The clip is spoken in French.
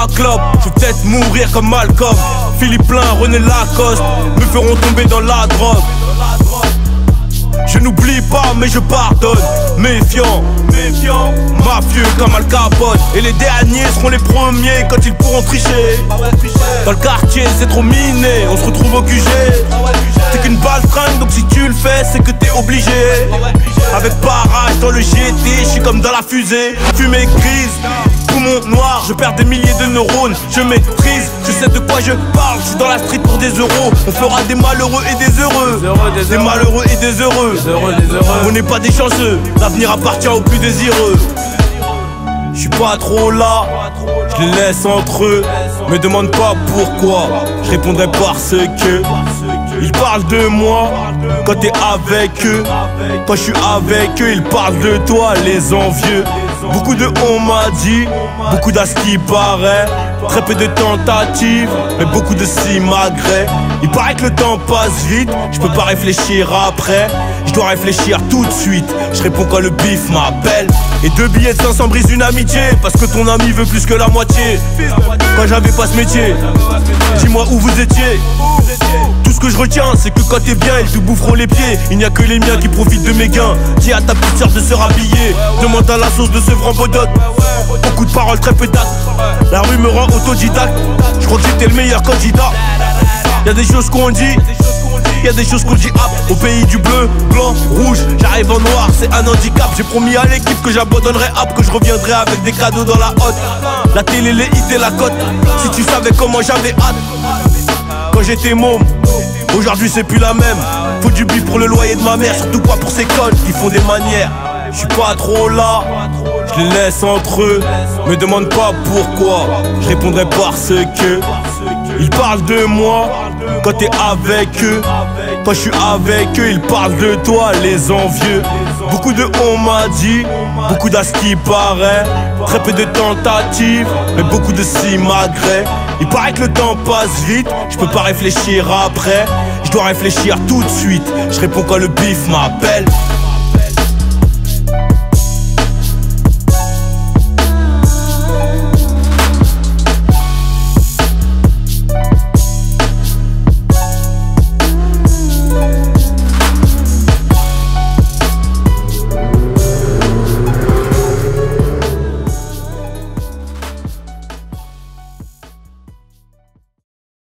trois clopes, je peut-être mourir comme Malcolm. Philippe Plein, René Lacoste me feront tomber dans la drogue. Je n'oublie pas mais je pardonne. Méfiant, méfiant. Mafieux comme Al Capone. Et les derniers seront les premiers quand ils pourront tricher. Dans le quartier c'est trop miné. On se retrouve au QG C'est qu'une balle fringue donc si tu le fais c'est que t'es obligé. Avec barrage dans le GT Je suis comme dans la fusée. Fumée grise poumon noir, je perds des milliers de neurones, je maîtrise, je sais de quoi je parle, je suis dans la street pour des euros, on fera des malheureux et des heureux, des, malheureux et des heureux, on n'est pas des chanceux, l'avenir appartient aux plus désireux. Je suis pas trop là, je les laisse entre eux, me demande pas pourquoi, je répondrai parce que ils parlent de moi quand t'es avec eux, quand je suis avec eux, ils parlent de toi, les envieux. Beaucoup de on m'a dit, beaucoup d'as qui paraît. Très peu de tentatives, mais beaucoup de simagrées. Il paraît que le temps passe vite, je peux pas réfléchir après. Je dois réfléchir tout de suite. Je réponds quand le bif m'appelle. Et deux billets de 500 brisent une amitié. Parce que ton ami veut plus que la moitié. Quand j'avais pas ce métier, dis-moi où vous étiez. Ce que je retiens, c'est que quand t'es bien, ils te boufferont les pieds. Il n'y a que les miens qui profitent de mes gains. Dis à ta petite de se rhabiller. Demande à la sauce de ce Bodot Beaucoup de paroles, très peu d'actes. La rue me rend autodidacte. Je crois que j'étais le meilleur candidat. Y'a des choses qu'on dit. Y'a des choses qu'on dit hop Au pays du bleu, blanc, rouge J'arrive en noir, c'est un handicap J'ai promis à l'équipe que j'abandonnerai hop Que je reviendrai avec des cadeaux dans la hotte La télé, les hits et la cote Si tu savais comment j'avais hâte Quand j'étais môme Aujourd'hui c'est plus la même Faut du bif pour le loyer de ma mère Surtout pas pour ces connes qui font des manières Je suis pas trop là Je les laisse entre eux Me demande pas pourquoi Je répondrai parce que ils parlent de moi quand t'es avec eux. Quand je suis avec eux, ils parlent de toi, les envieux. Beaucoup de on m'a dit, beaucoup d'as qui paraît. Très peu de tentatives, mais beaucoup de simagrées. Il paraît que le temps passe vite, je peux pas réfléchir après. Je dois réfléchir tout de suite. Je réponds quand le bif m'appelle.